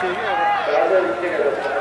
थियो कि अब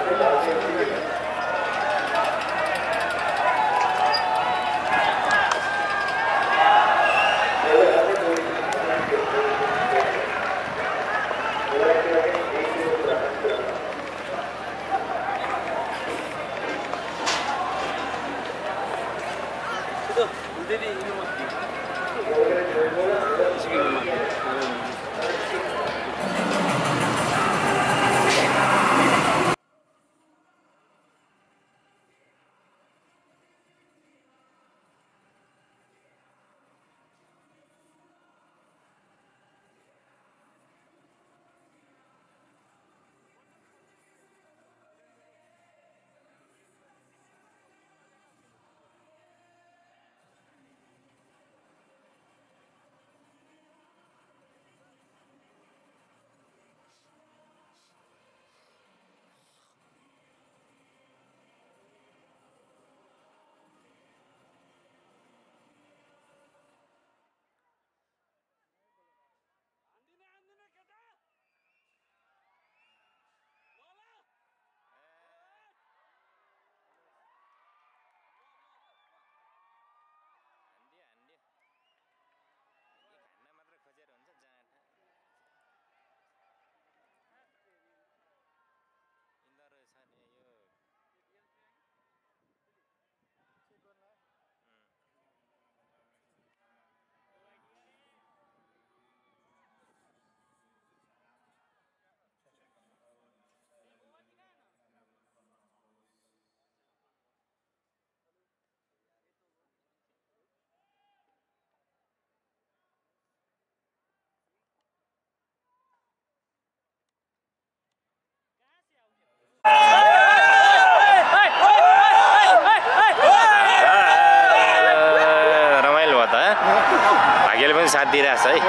साथ दिइरहेछ है।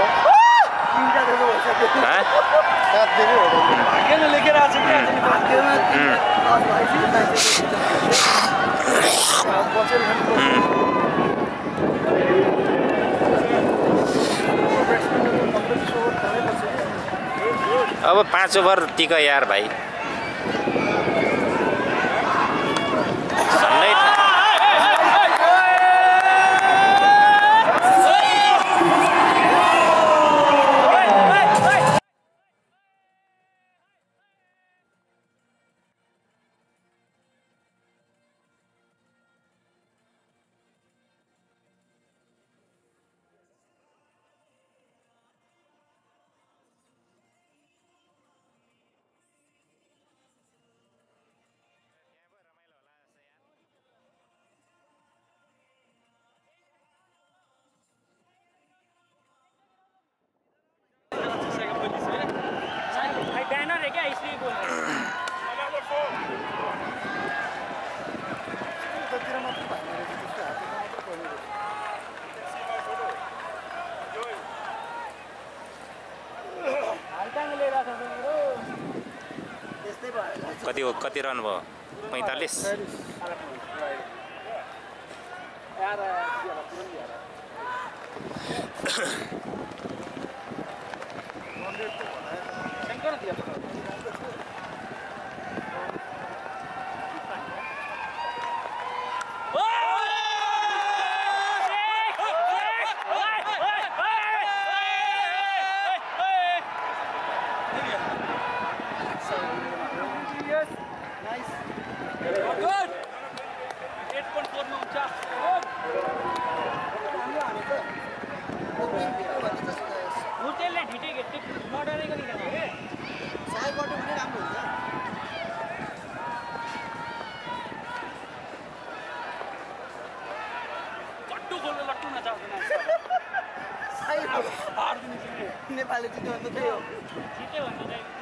अब पाँच ओभर टिक यार भाइ। कति हो कति रन भयो पैँतालिस होटेलले ढिटेको त्यो नडरेको नि के साइडबाट पनि राम्रो हुन्छ खोल्नु लट्टु नचाउँदैन चाहिँ नेपाली चाहिँ त्यो भन्दा त्यही हो जित्यो भने